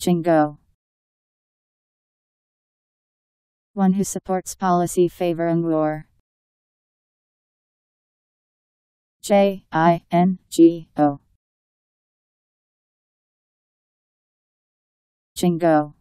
Jingo. One who supports policy favoring war. J I N G O. Jingo.